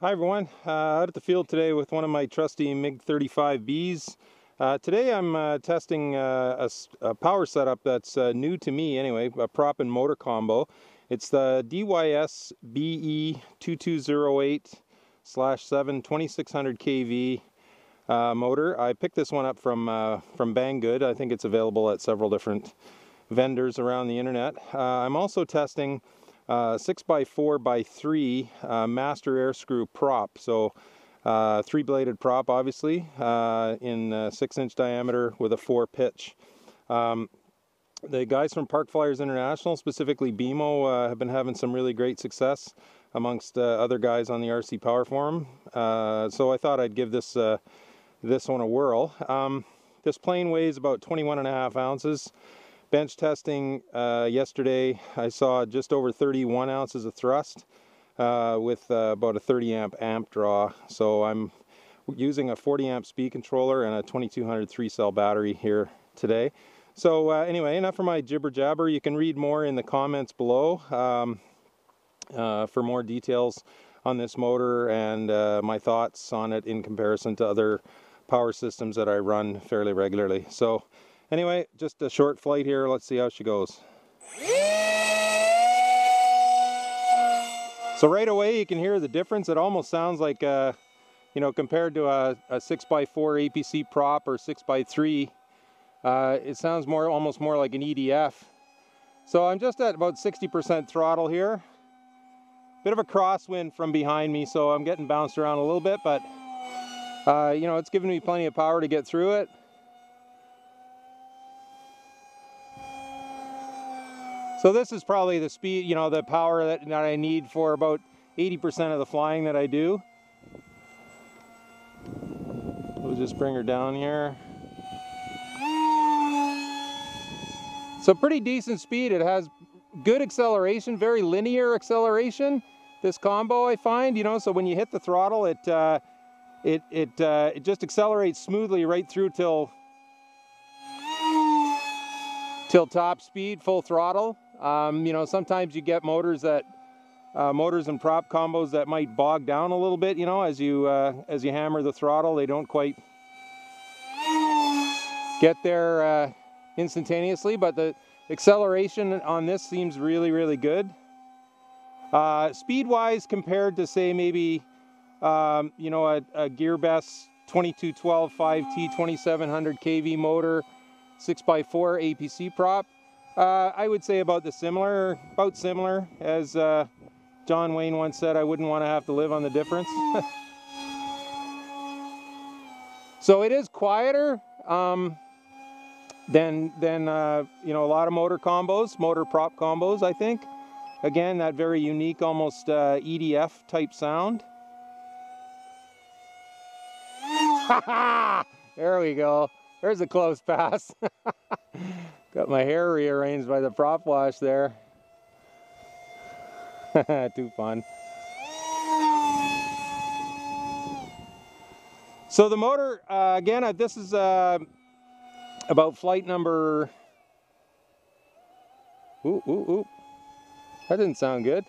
Hi everyone, uh, out at the field today with one of my trusty MiG-35Bs. Uh, today I'm uh, testing uh, a, a, power setup that's uh, new to me anyway, a prop and motor combo. It's the DYS BE2208 slash 7 2600 kV uh, motor. I picked this one up from, from Banggood. I think it's available at several different vendors around the internet. I'm also testing uh, 6 by 4 by 3 uh, Master Airscrew prop. So uh, three bladed prop obviously uh, in uh, 6 inch diameter with a 4 pitch. Um, the guys from Park Flyers International, specifically BMO, uh, have been having some really great success amongst other guys on the RC Power Forum. so I thought I'd give this this one a whirl. Um, this plane weighs about 21 and a half ounces. Bench testing uh, yesterday, I saw just over 31 ounces of thrust uh, with uh, about a 30 amp amp draw. So I'm using a 40 amp speed controller and a 2200 three cell battery here today. So uh, anyway, enough for my jibber jabber. You can read more in the comments below um, uh, for more details on this motor and uh, my thoughts on it in comparison to other power systems that I run fairly regularly. So Anyway, just a short flight here. Let's see how she goes. So right away you can hear the difference. It almost sounds like, uh, you know, compared to a, a 6x4 APC prop or 6x3, uh, it sounds more almost more like an EDF. So I'm just at about 60% throttle here. Bit of a crosswind from behind me, so I'm getting bounced around a little bit, but uh, you know, it's giving me plenty of power to get through it. So this is probably the speed, you know, the power that, that I need for about 80% of the flying that I do. We'll just bring her down here. So pretty decent speed. It has good acceleration, very linear acceleration. This combo I find, you know, so when you hit the throttle, it uh, it it uh, it just accelerates smoothly right through till till top speed, full throttle. Um, you know, sometimes you get motors that uh, motors and prop combos that might bog down a little bit. You know, as you uh, as you hammer the throttle, they don't quite get there uh, instantaneously. But the acceleration on this seems really, really good. Uh, speed-wise, compared to say maybe um, you know a, a Gearbest 2212 5T 2700 kV motor, 6x4 APC prop. Uh, I would say about the similar, about similar as uh, John Wayne once said, I wouldn't want to have to live on the difference. so it is quieter um, than, than uh, you know, a lot of motor combos, motor prop combos, I think. Again, that very unique, almost uh, EDF type sound. there we go. There's a close pass. Got my hair rearranged by the prop wash there. Too fun. So the motor, uh, again, uh, this is uh, about flight number... Ooh, ooh, ooh. That didn't sound good.